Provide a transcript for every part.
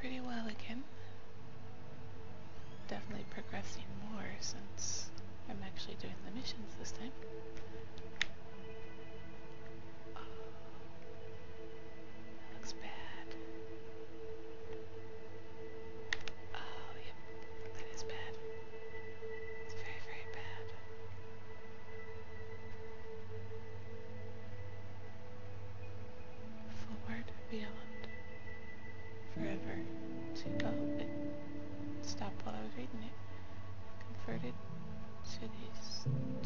pretty well again. Definitely progressing more since I'm actually doing the missions this time. deserted cities.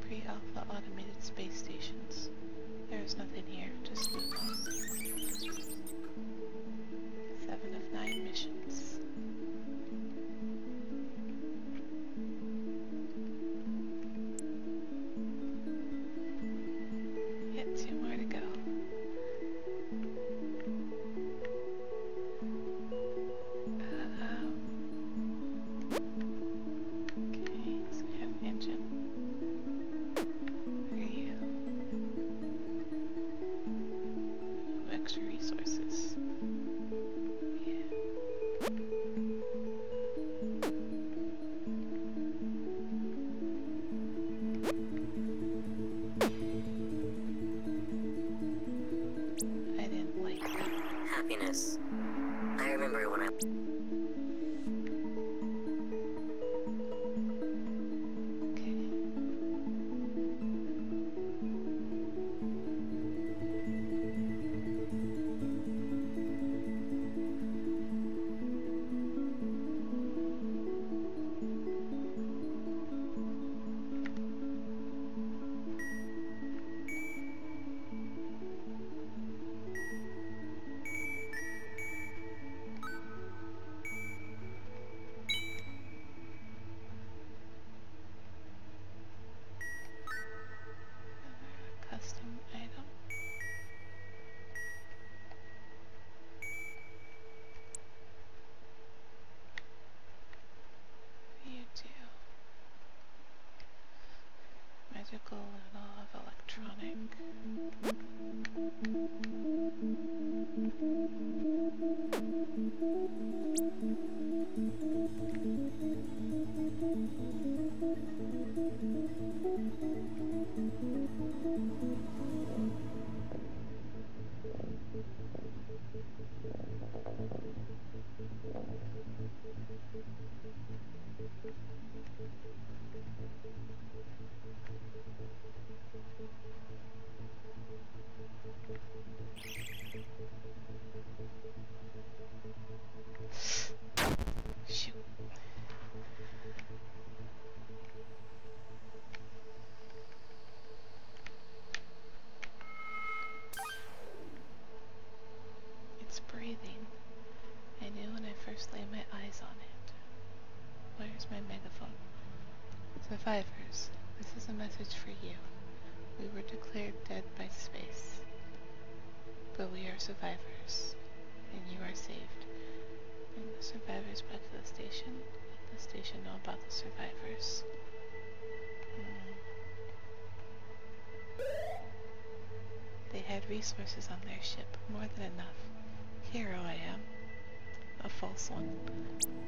Pre-alpha automated space stations. There is nothing here, just of. happiness. I remember when I... mechanical and I'll have electronic. My megaphone? Survivors, this is a message for you. We were declared dead by space. But we are survivors, and you are saved. Bring the survivors back to the station. Let the station know about the survivors. Hmm. They had resources on their ship, more than enough. Hero I am. A false one.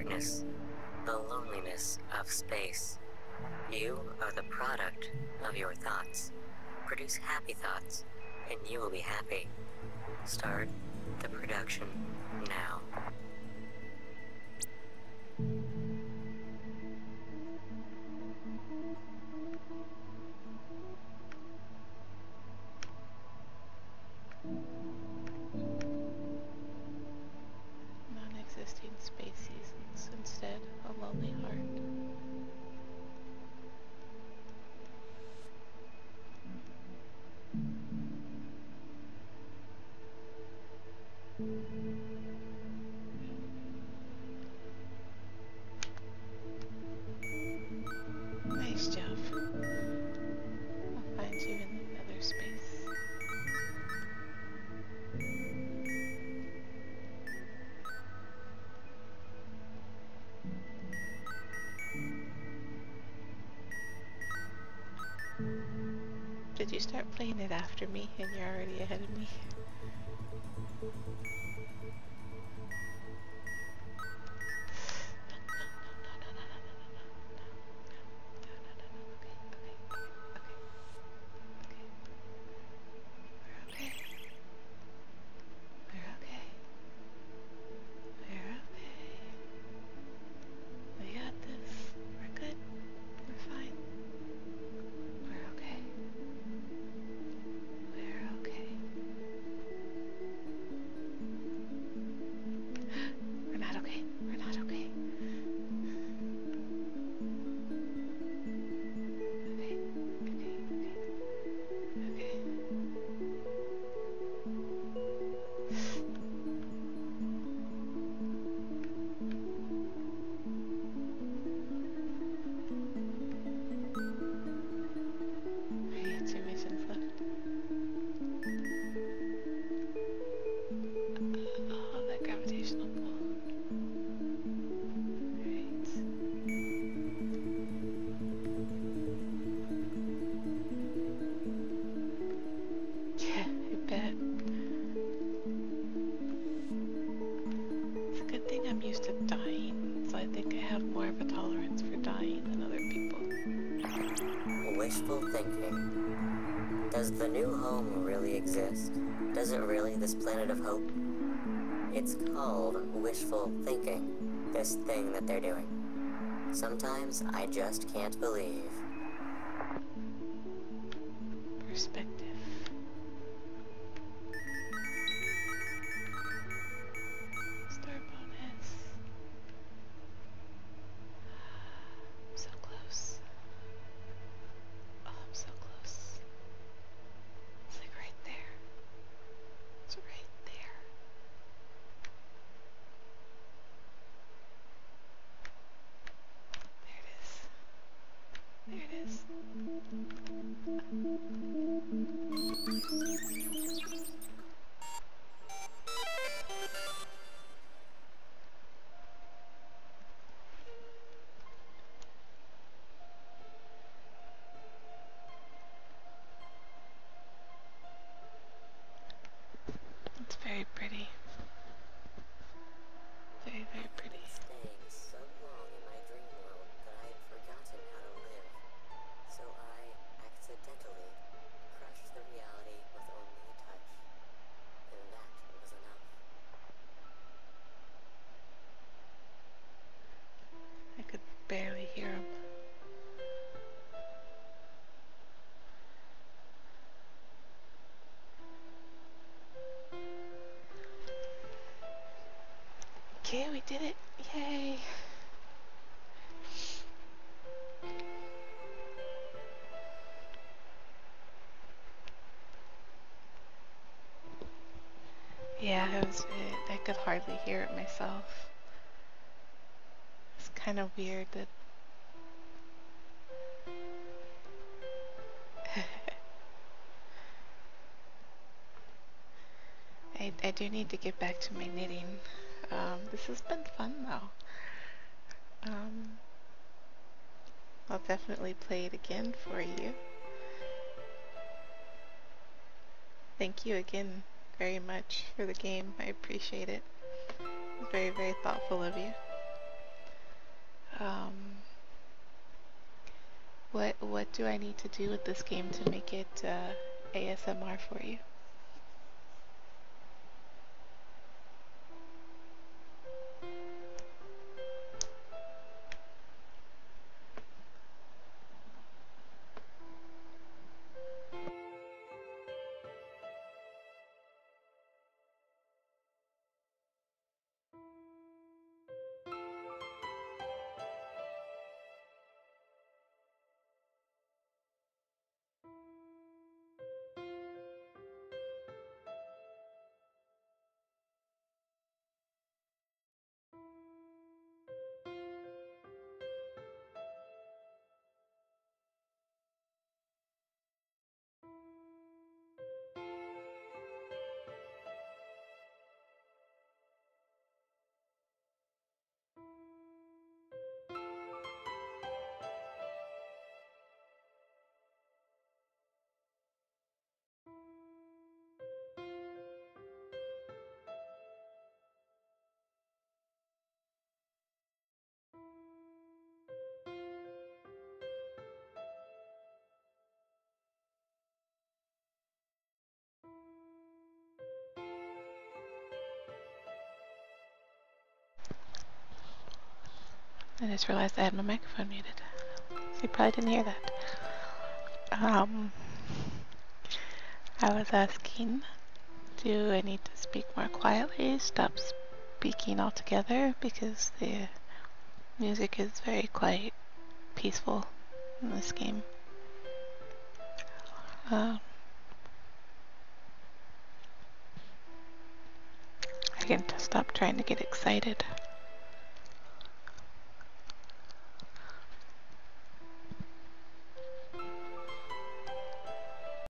Darkness, the loneliness of space. You are the product of your thoughts. Produce happy thoughts, and you will be happy. Start the production now. Did you start playing it after me and you're already ahead of me? used to dying, so I think I have more of a tolerance for dying than other people. Wishful thinking. Does the new home really exist? Does it really, this planet of hope? It's called wishful thinking, this thing that they're doing. Sometimes I just can't believe. Could hardly hear it myself. It's kind of weird that I, I do need to get back to my knitting. Um, this has been fun though. Um, I'll definitely play it again for you. Thank you again very much for the game. I appreciate it. Very, very thoughtful of you. Um, what what do I need to do with this game to make it uh, ASMR for you? I just realized I had my microphone muted. You probably didn't hear that. Um, I was asking, do I need to speak more quietly? Stop speaking altogether because the music is very quiet, peaceful in this game. Um, I can stop trying to get excited.